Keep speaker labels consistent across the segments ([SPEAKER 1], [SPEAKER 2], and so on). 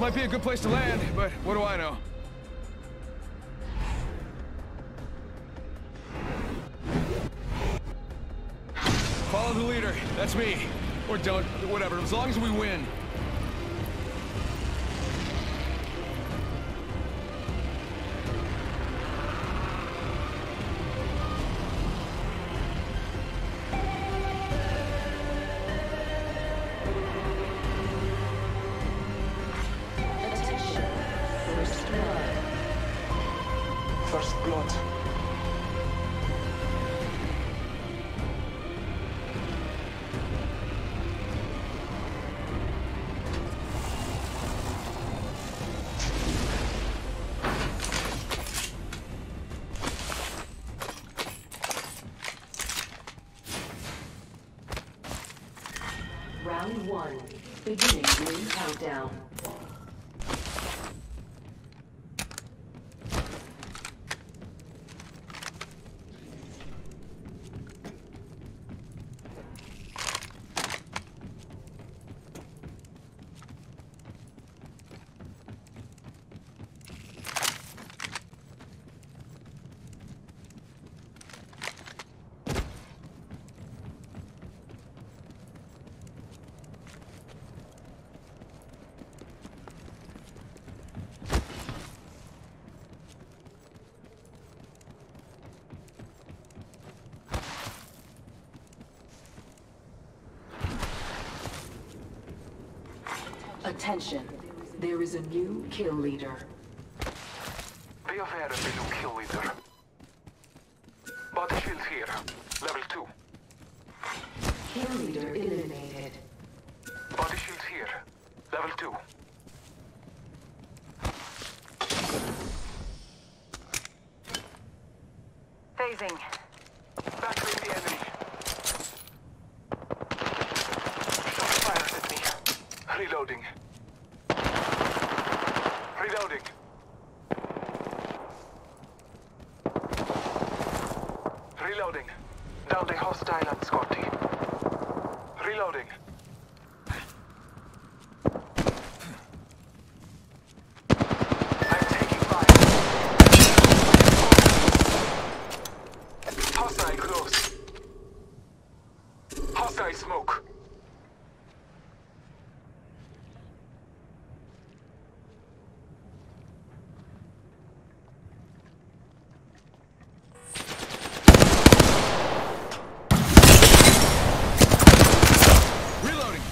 [SPEAKER 1] Might be a good place to land, but what do I know? Follow the leader. That's me. Or don't. Whatever. As long as we win.
[SPEAKER 2] First. Round one. Beginning ring countdown. Attention. There is a new kill leader.
[SPEAKER 3] Be aware of the new kill leader. Body shield here. Level 2.
[SPEAKER 2] Kill leader eliminated.
[SPEAKER 3] Body shield here. Level 2.
[SPEAKER 4] Phasing.
[SPEAKER 3] Battering the enemy. Shots fired at me. Reloading. Reloading. Reloading. Down the hostile on Scotty. Reloading. I'm taking fire. Hostile close. Hostile smoke.
[SPEAKER 1] Reloading!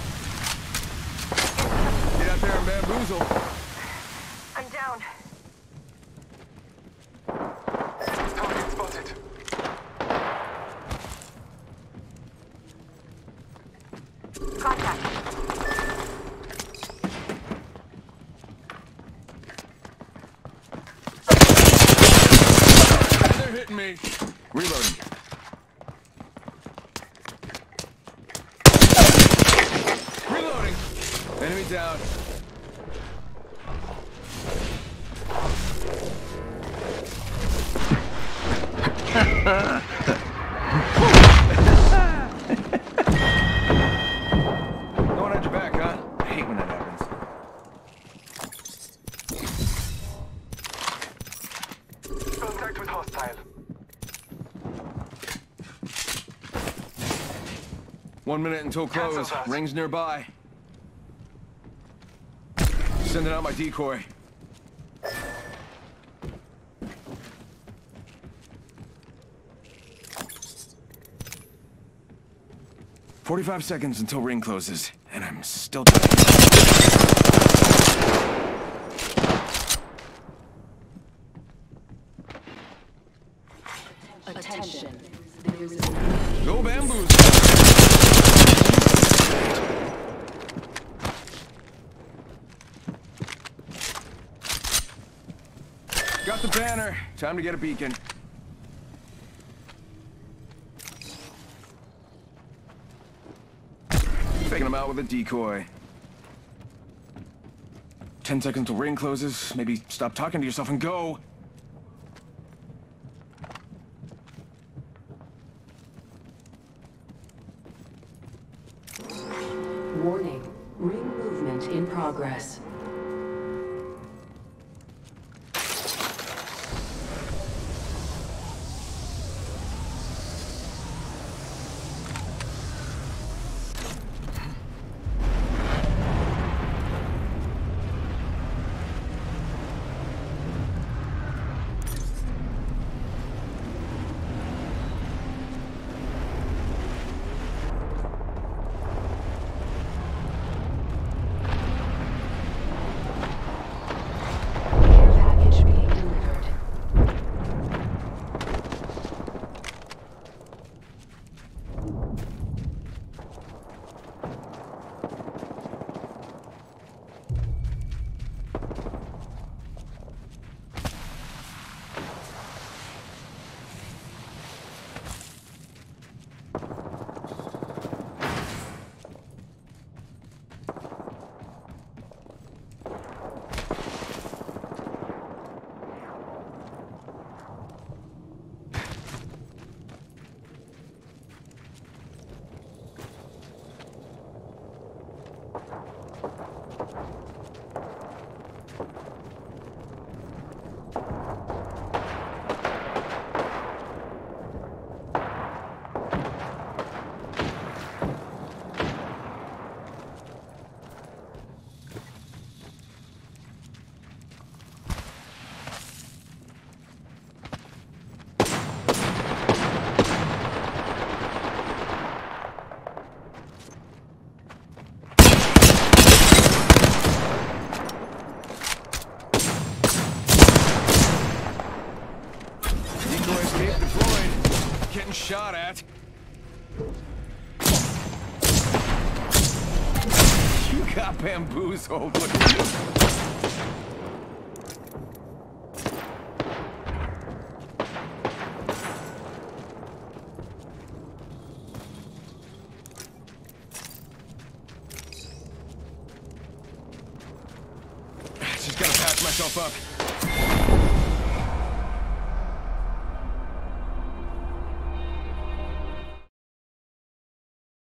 [SPEAKER 1] Get out there and.
[SPEAKER 4] I'm down.
[SPEAKER 3] Target spotted.
[SPEAKER 4] Contact.
[SPEAKER 1] They're hitting me. Reloading. Reloading. Enemy down. One minute until close. Rings nearby. Sending out my decoy. Forty-five seconds until ring closes, and I'm still.
[SPEAKER 2] Attention.
[SPEAKER 1] Go bamboos! Got the banner. Time to get a beacon. Faking them out with a decoy. Ten seconds till ring closes. Maybe stop talking to yourself and go.
[SPEAKER 2] Warning. Ring movement in progress.
[SPEAKER 1] Got bamboozled. Look. Just gotta patch myself up.